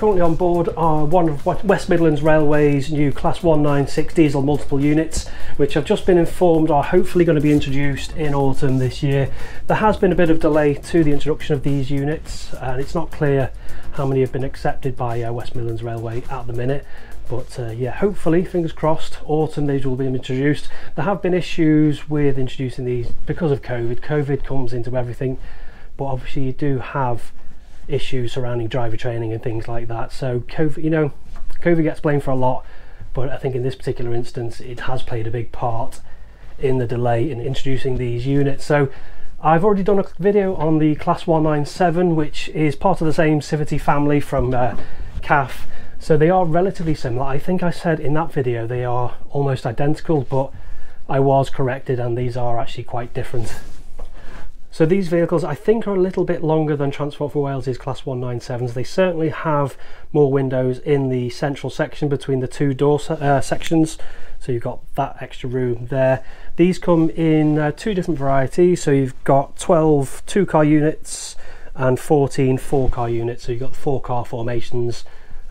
currently on board are one of West Midlands Railway's new Class 196 diesel multiple units, which I've just been informed are hopefully going to be introduced in autumn this year. There has been a bit of delay to the introduction of these units, and it's not clear how many have been accepted by uh, West Midlands Railway at the minute. But uh, yeah, hopefully, fingers crossed, autumn these will be introduced. There have been issues with introducing these because of COVID. COVID comes into everything, but obviously you do have issues surrounding driver training and things like that. So COVID, you know, COVID gets blamed for a lot, but I think in this particular instance, it has played a big part in the delay in introducing these units. So I've already done a video on the Class 197, which is part of the same Civity family from uh, CAF. So they are relatively similar. I think I said in that video they are almost identical, but I was corrected and these are actually quite different. So these vehicles I think are a little bit longer than Transport for Wales's Class 197s. They certainly have more windows in the central section between the two door uh, sections. So you've got that extra room there. These come in uh, two different varieties. So you've got 12 two car units and 14 four car units. So you've got four car formations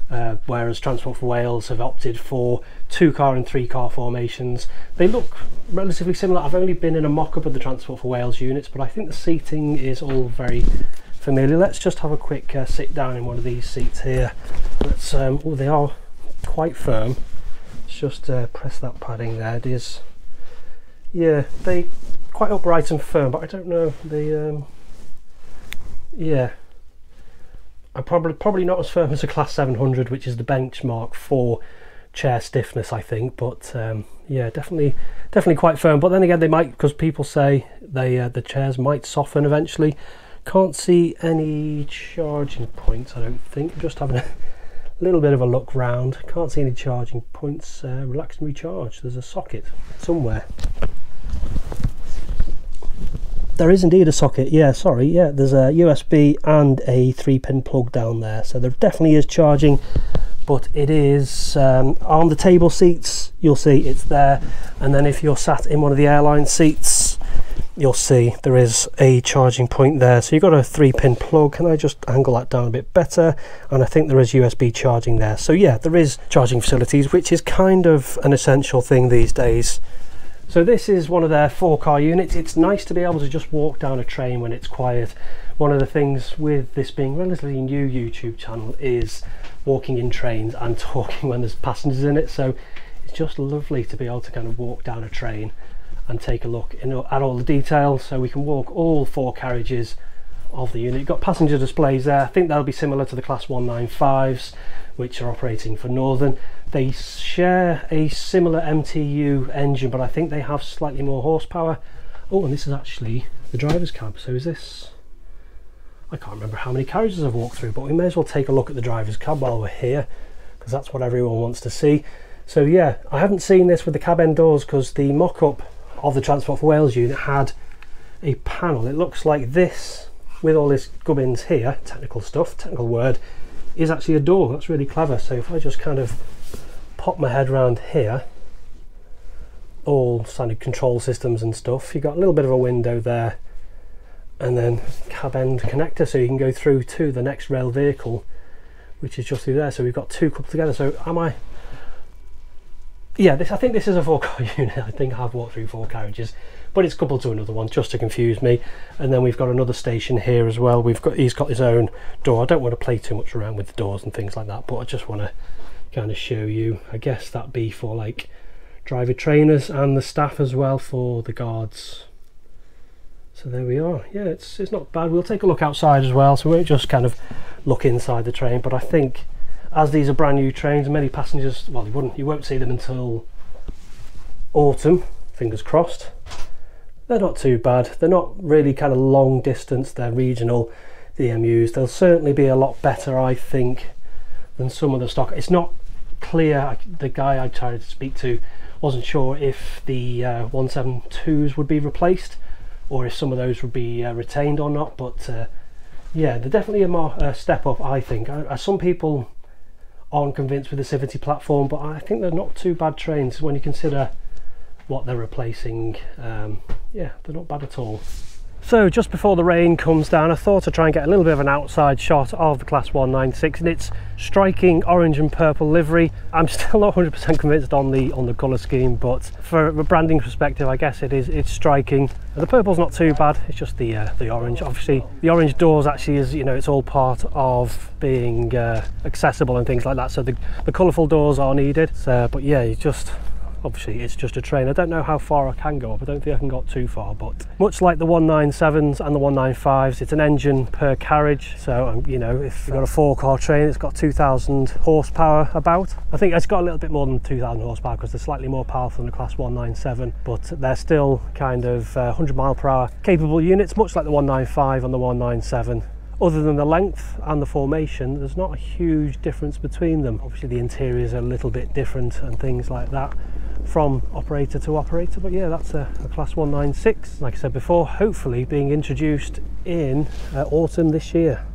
uh, whereas Transport for Wales have opted for two car and three car formations. They look relatively similar. I've only been in a mock-up of the Transport for Wales units, but I think the seating is all very familiar. Let's just have a quick uh, sit down in one of these seats here. Let's, um, oh, they are quite firm. Let's just uh, press that padding there. It is, yeah, they quite upright and firm, but I don't know, they, um, yeah, are probably probably not as firm as a class 700 which is the benchmark for chair stiffness I think but um, yeah definitely definitely quite firm. But then again they might because people say they uh, the chairs might soften eventually. Can't see any charging points I don't think. Just having a little bit of a look round. Can't see any charging points uh, relax and recharge. There's a socket somewhere. There is indeed a socket, yeah, sorry, yeah, there's a USB and a three pin plug down there, so there definitely is charging, but it is um, on the table seats, you'll see it's there, and then if you're sat in one of the airline seats, you'll see there is a charging point there. So you've got a three pin plug. Can I just angle that down a bit better? And I think there is USB charging there. So yeah, there is charging facilities, which is kind of an essential thing these days. So this is one of their four car units. It's nice to be able to just walk down a train when it's quiet. One of the things with this being relatively new YouTube channel is walking in trains and talking when there's passengers in it. So it's just lovely to be able to kind of walk down a train and take a look in, at all the details. So we can walk all four carriages of the unit. Got passenger displays there. I think they'll be similar to the Class 195s, which are operating for Northern. They share a similar MTU engine, but I think they have slightly more horsepower. Oh, and this is actually the driver's cab. So is this... I can't remember how many carriages I've walked through, but we may as well take a look at the driver's cab while we're here, because that's what everyone wants to see. So yeah, I haven't seen this with the cab end doors, because the mock-up of the Transport for Wales unit had a panel. It looks like this, with all this gubbins here, technical stuff, technical word, is actually a door. That's really clever. So if I just kind of pop my head around here all standard control systems and stuff you've got a little bit of a window there and then cab end connector so you can go through to the next rail vehicle which is just through there. So we've got two coupled together. So am I yeah this I think this is a four car unit. I think I've walked through four carriages but it's coupled to another one just to confuse me. And then we've got another station here as well. We've got he's got his own door. I don't want to play too much around with the doors and things like that but I just want to kind of show you I guess that'd be for like driver trainers and the staff as well for the guards so there we are. Yeah it's it's not bad. We'll take a look outside as well so we won't just kind of look inside the train but I think as these are brand new trains many passengers well you wouldn't you won't see them until autumn fingers crossed. They're not too bad. They're not really kind of long distance. They're regional the DMUs they'll certainly be a lot better I think than some of the stock. It's not clear. The guy I tried to speak to wasn't sure if the uh, 172s would be replaced or if some of those would be uh, retained or not. But uh, yeah, they're definitely a more uh, step up, I think. some people aren't convinced with the Civity platform, but I think they're not too bad trains when you consider what they're replacing. Um, yeah, they're not bad at all. So just before the rain comes down, I thought I'd try and get a little bit of an outside shot of the Class 196 and its striking orange and purple livery. I'm still not 100% convinced on the on the colour scheme, but for a branding perspective, I guess it is it's striking. The purple's not too bad. It's just the uh, the orange. Obviously, the orange doors actually is you know it's all part of being uh, accessible and things like that. So the the colourful doors are needed. So, but yeah, you just obviously it's just a train. I don't know how far i can go up. I don't think i can go too far but much like the 197s and the 195s it's an engine per carriage. So um, you know if you've got a four car train it's got 2000 horsepower about. I think it's got a little bit more than 2000 horsepower because they're slightly more powerful than the class 197 but they're still kind of uh, 100 mile per hour capable units much like the 195 and the 197 other than the length and the formation there's not a huge difference between them. Obviously the interiors are a little bit different and things like that from operator to operator but yeah that's a, a, class 196 like i said before hopefully being introduced in uh, autumn this year